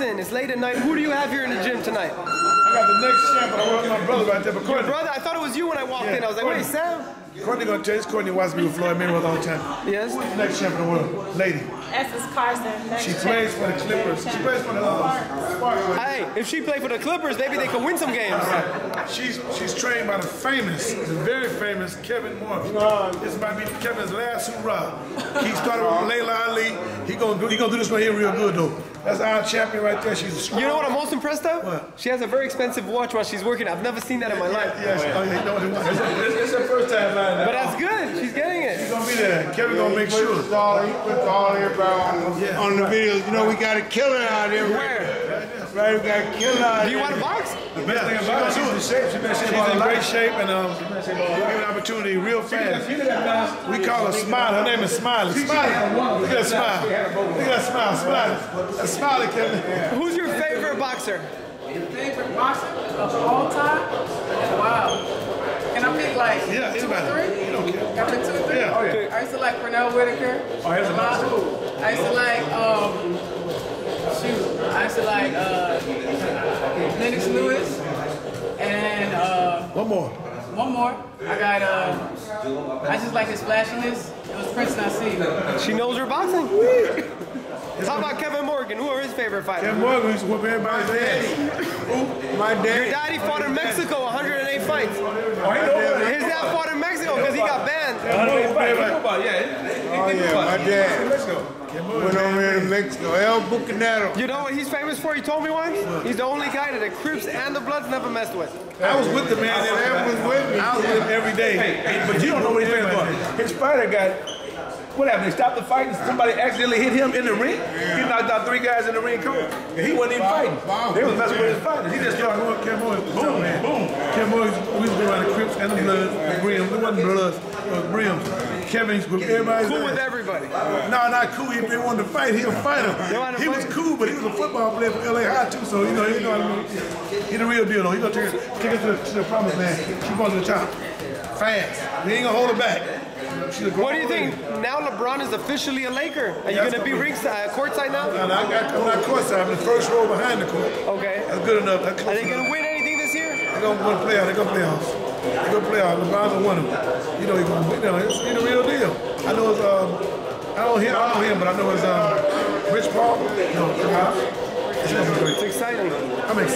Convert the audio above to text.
Carson, it's late at night. Who do you have here in the gym tonight? I got the next champ, but I want my brother right there. But Your Courtney, brother, I thought it was you when I walked Yeah, in. I was like, wait, Sam? Courtney gonna tell you, it's Courtney Wasby with Floyd Mayweather all the time. Yes. Who's the next champ in the world? Lady. Essence Carson. next She champ. plays for the Clippers. She plays for the uh, Sparks. Hey, if she played for the Clippers, maybe they could win some games. She's she's trained by the famous, the very famous Kevin Moore. This might be Kevin's last hoorah. He started with Laila Ali. He gonna do, he gonna do this right here real good though. That's our champion right there. She's a strong. You know what I'm most impressed of? What? She has a very expensive watch while she's working. I've never seen that in my life. Yeah, she, oh, yeah, you know what it. It's, it's her first time lying But that's good. She's getting it. She's gonna be there. Kevin gonna make sure. all, he puts all everybody on, Yeah. on the videos. You know, we got a killer out there. Where? Right, we got killer Do you want to box? The best thing about her, she's in shape. She's in great shape and um, give an opportunity real fast. We call her Smiley. Her name is Smiley. Smiley. Look at that smile. Look at that smile. Smiley. That's Smiley, Kevin. Who's your favorite boxer? Favorite boxer of all time? Wow. Can I pick like Yeah, two or three? You don't care. Can I pick two or three? Yeah. Oh, yeah. I used to like Pernell Whitaker. Oh, here's a boxer. I used to like, um, shoot, I used to like uh, Lennox Lewis. And uh, One more. one more. I got, uh, I just like his flashiness. It was Prince Nasir. She knows her boxing. Talk about Kevin Morgan. Who are his favorite fighters? Kevin Morgan used to whoop everybody's ass. My Your daddy fought in Mexico 108 fights. Oh, he His dad fought in Mexico because he got banned. Kevin Morgan whoop everybody. Oh, yeah, my dad. Went over there to Mexico. El Bucanero. You know what he's famous for? He told me once. He's the only guy that the Crips and the Bloods never messed with. I was with the man. Sam was with me. I was with him every day. Hey, but you don't know what he's famous for. His fighter got, what happened? They stopped the fight and somebody accidentally hit him in the ring. He knocked out three guys in the ring cold. And he wasn't even fighting. They was messing with his fighters. He just Kevin started. Morgan, Kevin Morgan, boom, man. Boom. Kevin Morgan, we used to be around the Crips and the Bloods, the Brims. It wasn't Bloods, it was Brims. Kevin used to everybody's Cool ass. with everybody. No, not cool. If they wanted to fight, he'll fight him. He was cool, but he was a football player for LA High too, so you know, you know what I mean. He the real deal though. He gonna take us, take us to, the, to the promised land. She going to the top. Fast. We ain't gonna hold her back. She's a What do you think? lady. Now LeBron is officially a Laker. Are you going to be I'm- ringside, uh, courtside now? No, no, I got, I'm not courtside. I'm in the first row behind the court. Okay. That's good enough. That's Are they going to win anything this year? They're gonna win playoffs. They're gonna playoffs. They're gonna playoffs. LeBron's gonna win them. You know he's gonna. You know, it's, he's the real deal. I know it's um, I don't hear, I don't him, but I know it's um, Rich Paul. No, it's gonna be great. It's exciting. I'm excited.